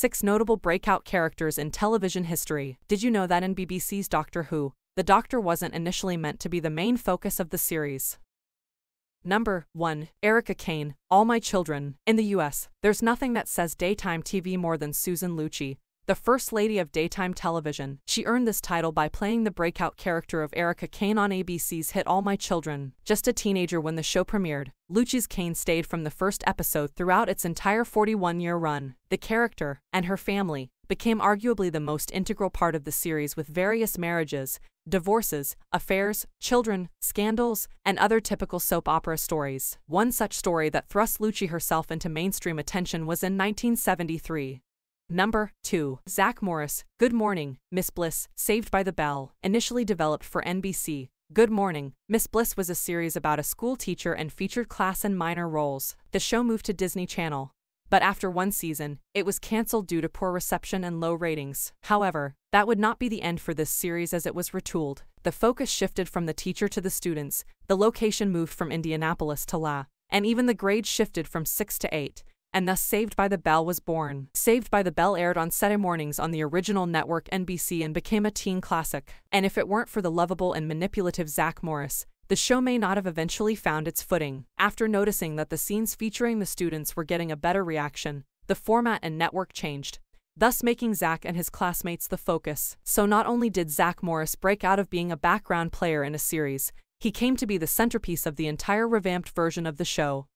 six notable breakout characters in television history. Did you know that in BBC's Doctor Who, the Doctor wasn't initially meant to be the main focus of the series? Number 1. Erica Kane, All My Children. In the US, there's nothing that says daytime TV more than Susan Lucci, the First Lady of Daytime Television. She earned this title by playing the breakout character of Erica Kane on ABC's hit All My Children. Just a teenager when the show premiered, Lucci's Kane stayed from the first episode throughout its entire 41-year run. The character, and her family, became arguably the most integral part of the series with various marriages, divorces, affairs, children, scandals, and other typical soap opera stories. One such story that thrust Lucci herself into mainstream attention was in 1973. Number 2. Zach Morris, Good Morning, Miss Bliss, Saved by the Bell, initially developed for NBC. Good Morning, Miss Bliss was a series about a school teacher and featured class and minor roles. The show moved to Disney Channel. But after one season, it was cancelled due to poor reception and low ratings. However, that would not be the end for this series as it was retooled. The focus shifted from the teacher to the students, the location moved from Indianapolis to La, and even the grade shifted from 6 to 8 and thus Saved by the Bell was born. Saved by the Bell aired on Saturday mornings on the original network NBC and became a teen classic. And if it weren't for the lovable and manipulative Zach Morris, the show may not have eventually found its footing. After noticing that the scenes featuring the students were getting a better reaction, the format and network changed, thus making Zach and his classmates the focus. So not only did Zach Morris break out of being a background player in a series, he came to be the centerpiece of the entire revamped version of the show.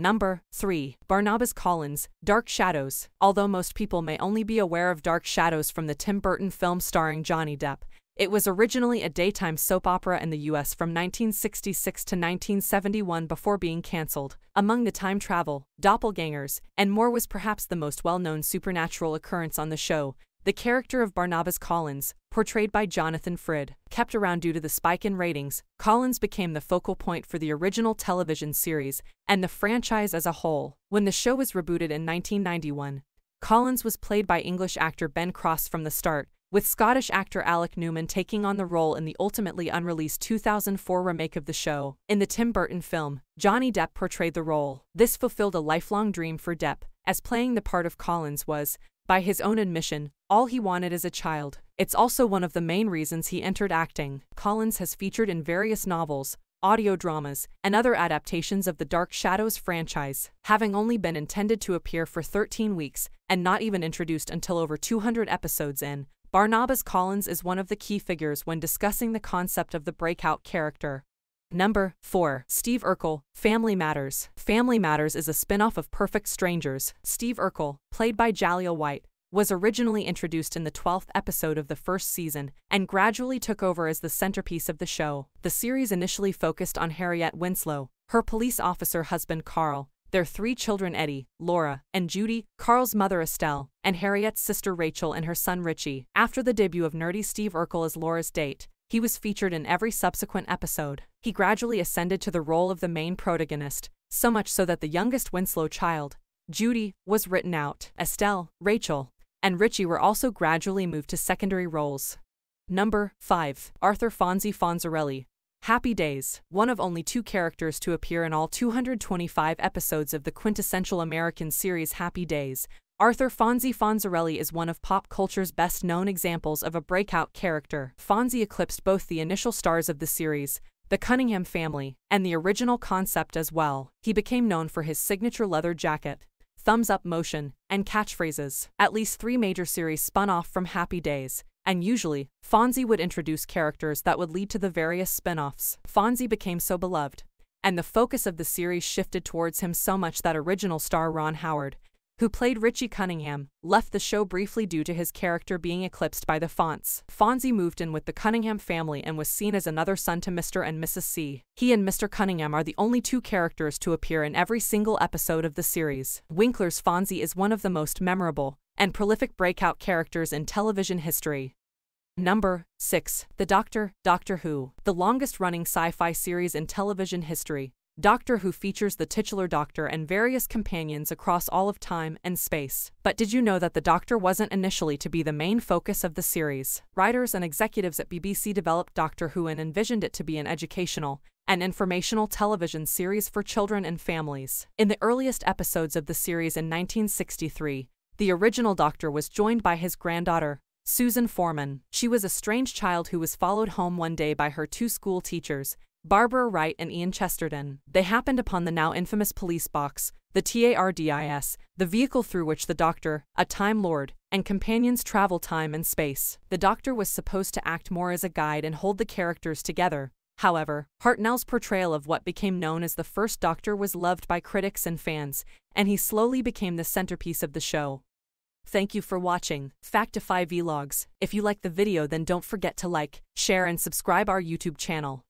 Number 3. Barnabas Collins, Dark Shadows. Although most people may only be aware of Dark Shadows from the Tim Burton film starring Johnny Depp, it was originally a daytime soap opera in the US from 1966 to 1971 before being cancelled. Among the time travel, doppelgangers, and more was perhaps the most well-known supernatural occurrence on the show, the character of Barnabas Collins, portrayed by Jonathan Frid, kept around due to the spike in ratings, Collins became the focal point for the original television series and the franchise as a whole. When the show was rebooted in 1991, Collins was played by English actor Ben Cross from the start, with Scottish actor Alec Newman taking on the role in the ultimately unreleased 2004 remake of the show. In the Tim Burton film, Johnny Depp portrayed the role. This fulfilled a lifelong dream for Depp, as playing the part of Collins was, by his own admission, all he wanted as a child. It's also one of the main reasons he entered acting. Collins has featured in various novels, audio dramas, and other adaptations of the Dark Shadows franchise, having only been intended to appear for 13 weeks and not even introduced until over 200 episodes in. Barnabas Collins is one of the key figures when discussing the concept of the breakout character. Number 4. Steve Urkel, Family Matters. Family Matters is a spin-off of Perfect Strangers. Steve Urkel, played by Jaleel White, was originally introduced in the 12th episode of the first season and gradually took over as the centerpiece of the show. The series initially focused on Harriet Winslow, her police officer husband Carl, their three children Eddie, Laura, and Judy, Carl's mother Estelle, and Harriet's sister Rachel and her son Richie. After the debut of nerdy Steve Urkel as Laura's date, he was featured in every subsequent episode. He gradually ascended to the role of the main protagonist, so much so that the youngest Winslow child, Judy, was written out. Estelle, Rachel, and Richie were also gradually moved to secondary roles. Number 5. Arthur Fonzie Fonzarelli. Happy Days, one of only two characters to appear in all 225 episodes of the quintessential American series Happy Days, Arthur Fonzie Fonzarelli is one of pop culture's best known examples of a breakout character. Fonzie eclipsed both the initial stars of the series, the Cunningham family, and the original concept as well. He became known for his signature leather jacket, thumbs up motion, and catchphrases. At least three major series spun off from Happy Days, and usually, Fonzie would introduce characters that would lead to the various spin offs. Fonzie became so beloved, and the focus of the series shifted towards him so much that original star Ron Howard who played Richie Cunningham, left the show briefly due to his character being eclipsed by the Fonz. Fonzie moved in with the Cunningham family and was seen as another son to Mr. and Mrs. C. He and Mr. Cunningham are the only two characters to appear in every single episode of the series. Winkler's Fonzie is one of the most memorable and prolific breakout characters in television history. Number 6. The Doctor, Doctor Who, the longest running sci fi series in television history. Doctor Who features the titular Doctor and various companions across all of time and space. But did you know that the Doctor wasn't initially to be the main focus of the series? Writers and executives at BBC developed Doctor Who and envisioned it to be an educational and informational television series for children and families. In the earliest episodes of the series in 1963, The original Doctor was joined by his granddaughter, Susan Foreman. She was a strange child who was followed home one day by her two school teachers, Barbara Wright and Ian Chesterton. They happened upon the now infamous police box, the TARDIS, the vehicle through which the Doctor, a Time Lord, and companions travel time and space. The Doctor was supposed to act more as a guide and hold the characters together. However, Hartnell's portrayal of what became known as the First Doctor was loved by critics and fans, and he slowly became the centerpiece of the show. Thank you for watching Factify Vlogs. If you like the video then don't forget to like, share and subscribe our YouTube channel.